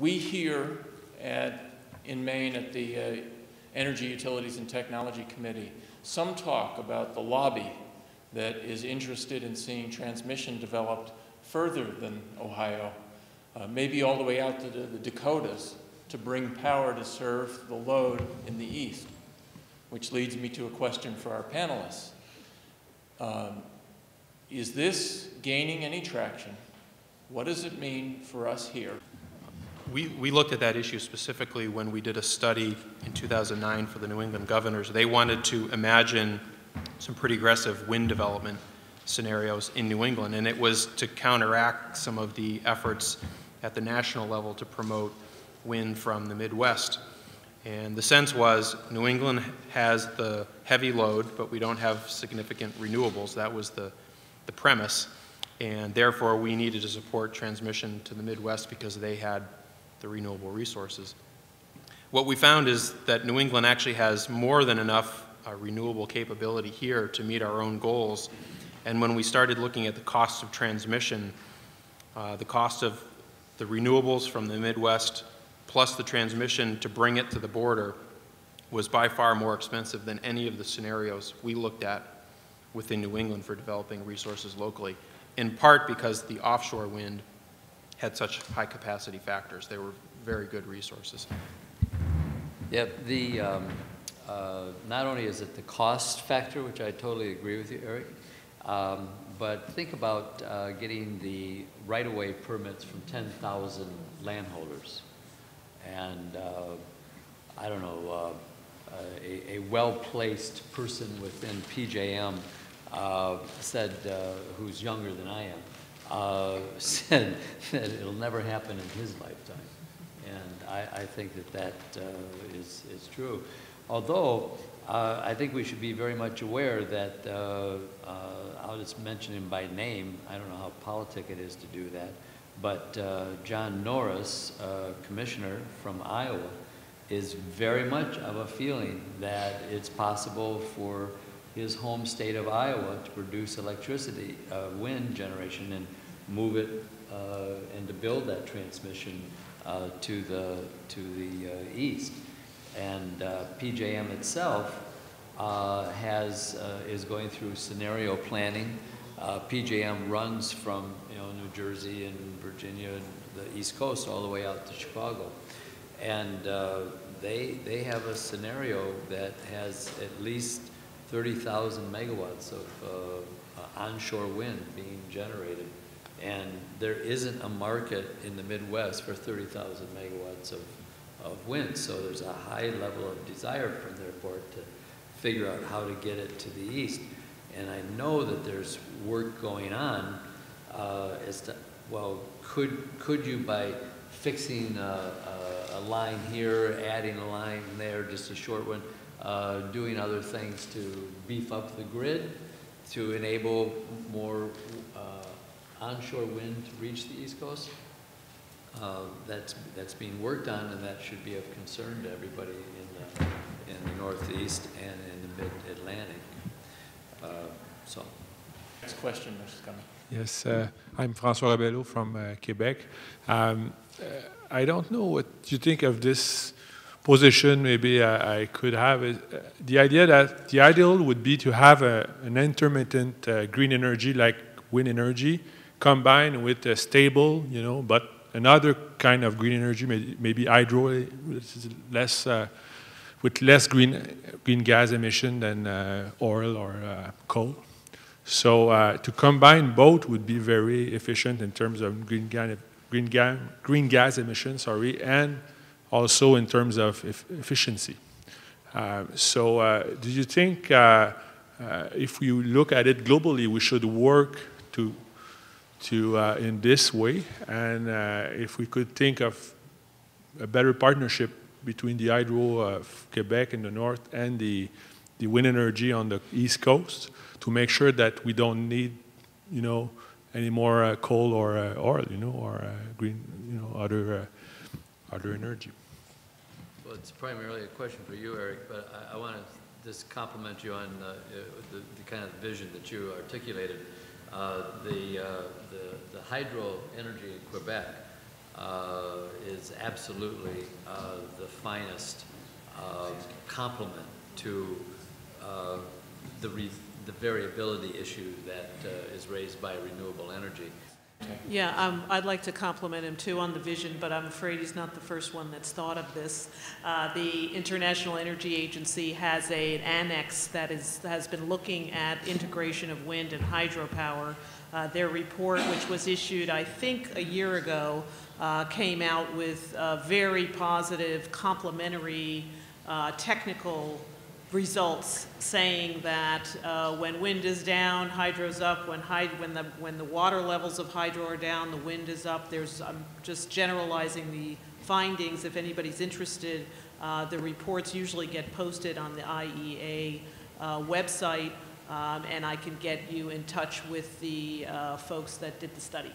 We here at, in Maine at the uh, Energy Utilities and Technology Committee some talk about the lobby that is interested in seeing transmission developed further than Ohio, uh, maybe all the way out to the, the Dakotas to bring power to serve the load in the east, which leads me to a question for our panelists. Um, is this gaining any traction? What does it mean for us here? We, we looked at that issue specifically when we did a study in 2009 for the New England governors. They wanted to imagine some pretty aggressive wind development scenarios in New England, and it was to counteract some of the efforts at the national level to promote wind from the Midwest. And the sense was New England has the heavy load, but we don't have significant renewables. That was the, the premise. And therefore, we needed to support transmission to the Midwest because they had the renewable resources. What we found is that New England actually has more than enough uh, renewable capability here to meet our own goals. And when we started looking at the cost of transmission, uh, the cost of the renewables from the Midwest plus the transmission to bring it to the border was by far more expensive than any of the scenarios we looked at within New England for developing resources locally, in part because the offshore wind had such high capacity factors. They were very good resources. Yeah, the, um, uh, not only is it the cost factor, which I totally agree with you, Eric, um, but think about uh, getting the right-of-way permits from 10,000 landholders. And uh, I don't know, uh, a, a well-placed person within PJM uh, said, uh, who's younger than I am, uh, said that it'll never happen in his lifetime. And I, I think that that uh, is is true. Although uh, I think we should be very much aware that, uh, uh, I'll just mention him by name, I don't know how politic it is to do that, but uh, John Norris, commissioner from Iowa, is very much of a feeling that it's possible for his home state of Iowa to produce electricity, uh, wind generation, and move it uh, and to build that transmission uh, to the to the uh, east. And uh, PJM itself uh, has is going through scenario planning. PJM runs from you know New Jersey and Virginia, the East Coast, all the way out to Chicago, and they they have a scenario that has at least 30,000 megawatts of uh, onshore wind being generated. And there isn't a market in the Midwest for 30,000 megawatts of, of wind. So there's a high level of desire from their board to figure out how to get it to the east. And I know that there's work going on uh, as to, well, could, could you by fixing a, a, a line here, adding a line there, just a short one, uh, doing other things to beef up the grid, to enable more uh, onshore wind to reach the East Coast. Uh, that's, that's being worked on, and that should be of concern to everybody in the, in the Northeast and in the Mid-Atlantic. Uh, so. Next question, Mr. Cumming. Yes, uh, I'm François Rabello from uh, Quebec. Um, uh, I don't know what you think of this position maybe I, I could have is uh, the idea that the ideal would be to have a, an intermittent uh, green energy like wind energy combined with a stable, you know, but another kind of green energy, maybe, maybe hydro, less uh, with less green green gas emission than uh, oil or uh, coal. So uh, to combine both would be very efficient in terms of green gas, green gas, green gas emissions, sorry, and also in terms of efficiency. Uh, so uh, do you think uh, uh, if we look at it globally, we should work to, to uh, in this way? And uh, if we could think of a better partnership between the hydro of Quebec in the north and the, the wind energy on the east coast to make sure that we don't need, you know, any more coal or oil, you know, or green, you know, other, other energy. Well, it's primarily a question for you, Eric, but I, I want to just compliment you on uh, the, the, kind of vision that you articulated. Uh, the, uh, the, the hydro energy in Quebec uh, is absolutely uh, the finest uh, complement to the the variability issue that is raised by renewable energy. Yeah, um, I'd like to compliment him too on the vision, but I'm afraid he's not the first one that's thought of this. Uh, the International Energy Agency has a, an annex that is, has been looking at integration of wind and hydropower. Uh, their report, which was issued, I think, a year ago, uh, came out with very positive, complementary, uh, technical results saying that uh, when wind is down, hydro's up. When, hyd- when, the, when the water levels of hydro are down, the wind is up. There's, I'm just generalizing the findings. If anybody's interested, uh, the reports usually get posted on the IEA uh, website, um, and I can get you in touch with the uh, folks that did the study.